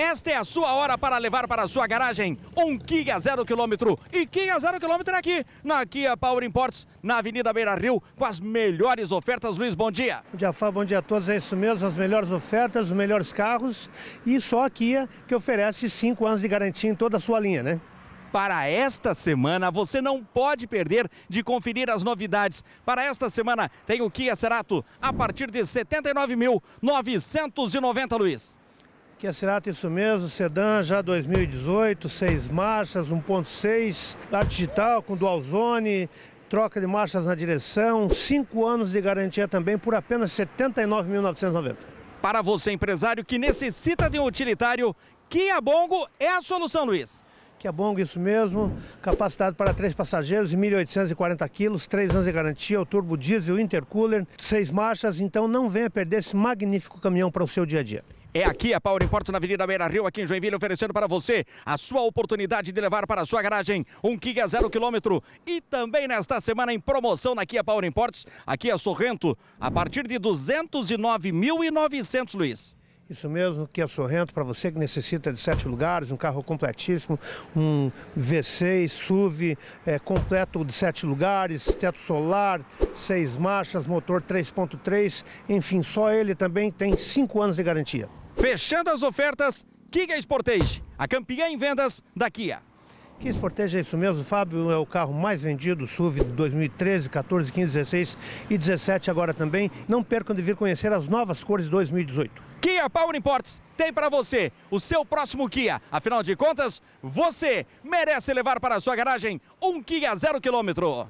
Esta é a sua hora para levar para a sua garagem um Kia zero quilômetro. E Kia zero quilômetro é aqui, na Kia Power Imports, na Avenida Beira Rio, com as melhores ofertas. Luiz, bom dia. Bom dia, Fábio. Bom dia a todos. É isso mesmo, as melhores ofertas, os melhores carros e só a Kia que oferece 5 anos de garantia em toda a sua linha, né? Para esta semana, você não pode perder de conferir as novidades. Para esta semana, tem o Kia Cerato a partir de R$ 79.990, Luiz. Kia Cerato, isso mesmo, sedã já 2018, seis marchas, 1.6, ar digital com dual zone, troca de marchas na direção, cinco anos de garantia também por apenas R$ 79.990. Para você, empresário que necessita de um utilitário, Kia Bongo é a solução, Luiz. Kia Bongo, isso mesmo, capacidade para três passageiros e 1.840 quilos, três anos de garantia, o turbo diesel, intercooler, seis marchas, então não venha perder esse magnífico caminhão para o seu dia a dia. É aqui a Power Imports na Avenida Beira Rio, aqui em Joinville, oferecendo para você a sua oportunidade de levar para a sua garagem um Kia zero quilômetro. E também nesta semana em promoção na Kia Power Imports, aqui a Sorrento, a partir de 209.900, Luiz. Isso mesmo, Kia Sorrento, para você que necessita de sete lugares, um carro completíssimo, um V6 SUV é, completo de sete lugares, teto solar, seis marchas, motor 3.3, enfim, só ele também tem cinco anos de garantia. Fechando as ofertas, Kia Sportage, a campeã em vendas da Kia. Kia Sportage é isso mesmo, Fábio, é o carro mais vendido, SUV de 2013, 14, 15, 16 e 17 agora também. Não percam de vir conhecer as novas cores de 2018. Kia Power Imports tem para você o seu próximo Kia. Afinal de contas, você merece levar para a sua garagem um Kia zero quilômetro.